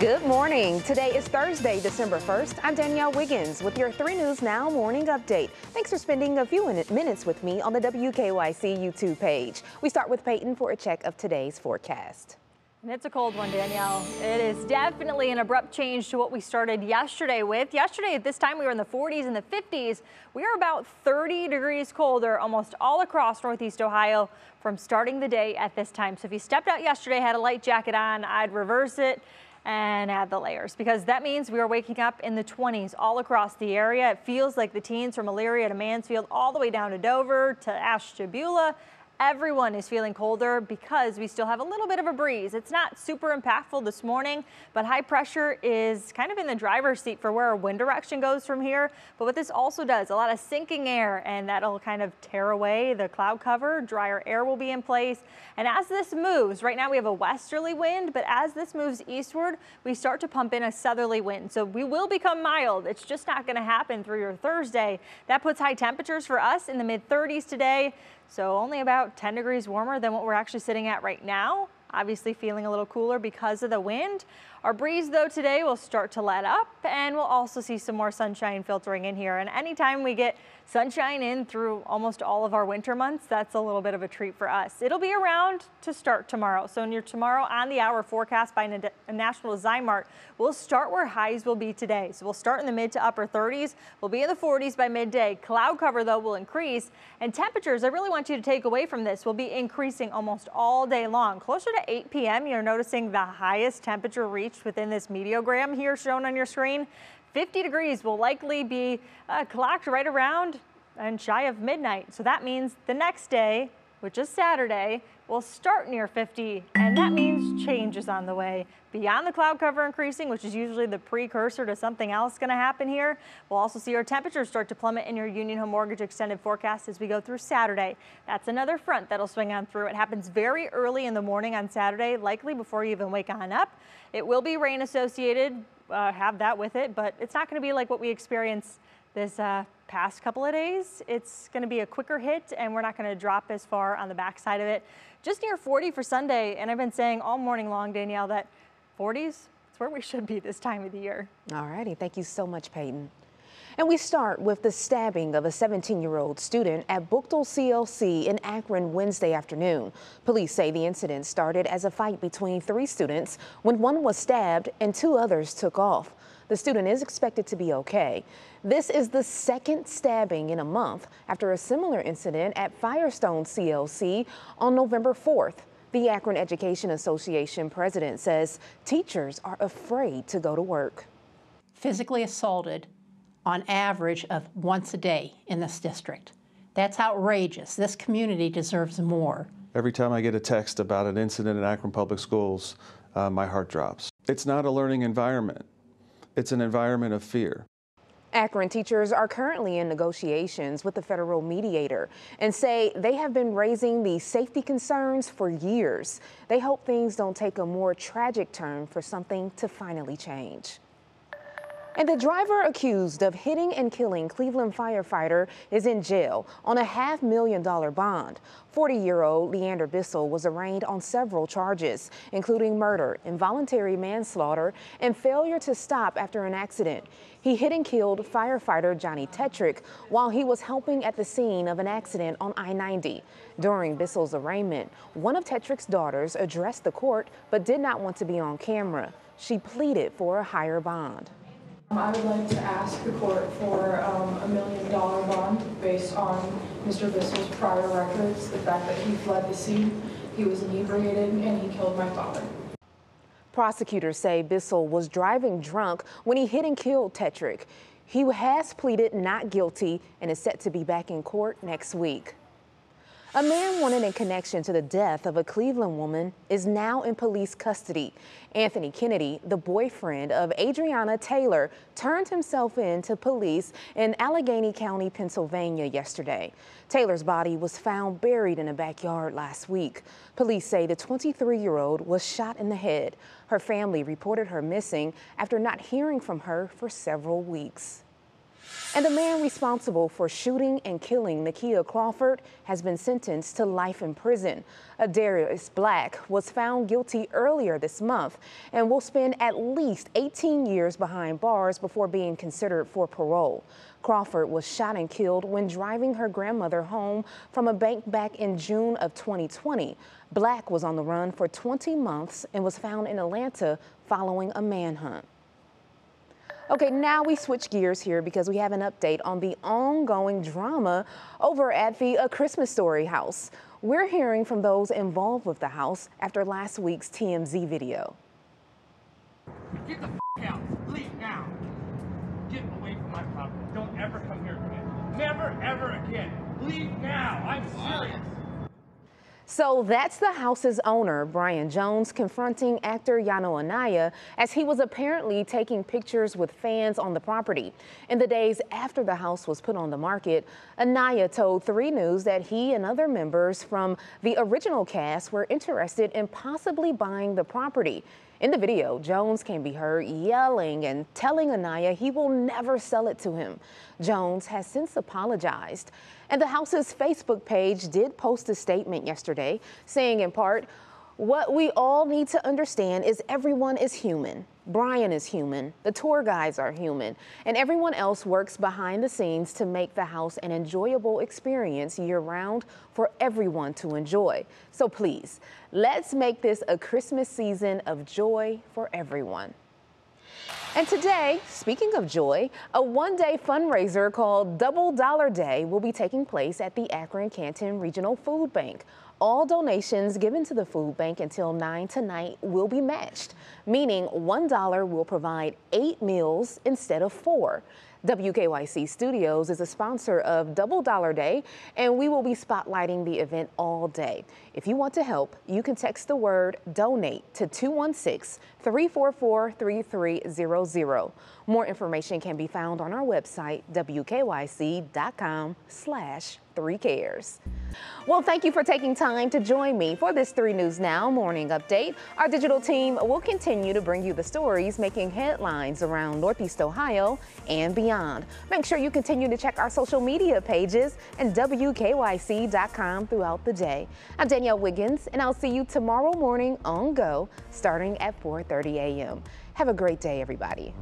Good morning. Today is Thursday, December 1st. I'm Danielle Wiggins with your 3 News Now morning update. Thanks for spending a few minutes with me on the WKYC YouTube page. We start with Peyton for a check of today's forecast. And it's a cold one, Danielle. It is definitely an abrupt change to what we started yesterday with. Yesterday at this time we were in the 40s and the 50s. We are about 30 degrees colder almost all across Northeast Ohio from starting the day at this time. So if you stepped out yesterday, had a light jacket on, I'd reverse it and add the layers because that means we are waking up in the 20s all across the area. It feels like the teens from Elyria to Mansfield all the way down to Dover to Ashtabula Everyone is feeling colder because we still have a little bit of a breeze. It's not super impactful this morning, but high pressure is kind of in the driver's seat for where our wind direction goes from here. But what this also does, a lot of sinking air, and that'll kind of tear away the cloud cover. Drier air will be in place. And as this moves, right now we have a westerly wind, but as this moves eastward, we start to pump in a southerly wind. So we will become mild. It's just not going to happen through your Thursday. That puts high temperatures for us in the mid 30s today. So only about 10 degrees warmer than what we're actually sitting at right now. Obviously feeling a little cooler because of the wind. Our breeze though today will start to let up and we'll also see some more sunshine filtering in here. And anytime we get sunshine in through almost all of our winter months, that's a little bit of a treat for us. It'll be around to start tomorrow. So in your tomorrow on the hour forecast by National Design Mart, we'll start where highs will be today. So we'll start in the mid to upper 30s. We'll be in the 40s by midday. Cloud cover though will increase and temperatures, I really want you to take away from this, will be increasing almost all day long. Closer to 8 p.m., you're noticing the highest temperature reached within this meteogram here shown on your screen. 50 degrees will likely be uh, clocked right around and shy of midnight. So that means the next day, which is Saturday, will start near 50, and that means change is on the way. Beyond the cloud cover increasing, which is usually the precursor to something else going to happen here, we'll also see our temperatures start to plummet in your Union Home Mortgage extended forecast as we go through Saturday. That's another front that'll swing on through. It happens very early in the morning on Saturday, likely before you even wake on up. It will be rain associated, uh, have that with it, but it's not going to be like what we experienced this uh, past couple of days. It's going to be a quicker hit and we're not going to drop as far on the backside of it. Just near 40 for Sunday. And I've been saying all morning long, Danielle, that 40s, it's where we should be this time of the year. All righty. Thank you so much, Peyton. And we start with the stabbing of a 17-year-old student at Buchtel CLC in Akron Wednesday afternoon. Police say the incident started as a fight between three students when one was stabbed and two others took off. The student is expected to be okay. This is the second stabbing in a month after a similar incident at Firestone CLC on November 4th. The Akron Education Association president says teachers are afraid to go to work. Physically assaulted on average of once a day in this district. That's outrageous. This community deserves more. Every time I get a text about an incident in Akron Public Schools, uh, my heart drops. It's not a learning environment. It's an environment of fear. Akron teachers are currently in negotiations with the federal mediator and say they have been raising the safety concerns for years. They hope things don't take a more tragic turn for something to finally change. And the driver accused of hitting and killing Cleveland firefighter is in jail on a half million dollar bond. 40 year old Leander Bissell was arraigned on several charges, including murder, involuntary manslaughter, and failure to stop after an accident. He hit and killed firefighter Johnny Tetrick while he was helping at the scene of an accident on I 90. During Bissell's arraignment, one of Tetrick's daughters addressed the court but did not want to be on camera. She pleaded for a higher bond. I would like to ask the court for um, a million dollar bond based on Mr. Bissell's prior records, the fact that he fled the scene, he was inebriated, and he killed my father. Prosecutors say Bissell was driving drunk when he hit and killed Tetrick. He has pleaded not guilty and is set to be back in court next week. A man wanted in connection to the death of a Cleveland woman is now in police custody. Anthony Kennedy, the boyfriend of Adriana Taylor, turned himself in to police in Allegheny County, Pennsylvania yesterday. Taylor's body was found buried in a backyard last week. Police say the 23-year-old was shot in the head. Her family reported her missing after not hearing from her for several weeks. And the man responsible for shooting and killing Nakia Crawford has been sentenced to life in prison. Darius Black was found guilty earlier this month and will spend at least 18 years behind bars before being considered for parole. Crawford was shot and killed when driving her grandmother home from a bank back in June of 2020. Black was on the run for 20 months and was found in Atlanta following a manhunt. Okay, now we switch gears here because we have an update on the ongoing drama over at the A Christmas Story house. We're hearing from those involved with the house after last week's TMZ video. Get the f out. Leave now. Get away from my property. Don't ever come here again. Never, ever again. Leave now. I'm serious. So that's the house's owner, Brian Jones, confronting actor Yano Anaya as he was apparently taking pictures with fans on the property. In the days after the house was put on the market, Anaya told 3 News that he and other members from the original cast were interested in possibly buying the property. In the video, Jones can be heard yelling and telling Anaya he will never sell it to him. Jones has since apologized. And the house's Facebook page did post a statement yesterday saying in part, what we all need to understand is everyone is human. Brian is human, the tour guides are human, and everyone else works behind the scenes to make the house an enjoyable experience year round for everyone to enjoy. So please, let's make this a Christmas season of joy for everyone. And today, speaking of joy, a one-day fundraiser called Double Dollar Day will be taking place at the Akron Canton Regional Food Bank. All donations given to the food bank until 9 tonight will be matched, meaning $1 will provide eight meals instead of four. WKYC Studios is a sponsor of Double Dollar Day, and we will be spotlighting the event all day. If you want to help, you can text the word donate to 216 344 3300. More information can be found on our website, wkyc.com slash 3cares. Well, thank you for taking time to join me for this 3 News Now morning update. Our digital team will continue to bring you the stories making headlines around Northeast Ohio and beyond. Make sure you continue to check our social media pages and WKYC.com throughout the day. I'm Danielle Wiggins, and I'll see you tomorrow morning on Go starting at 4.30 a.m. Have a great day, everybody.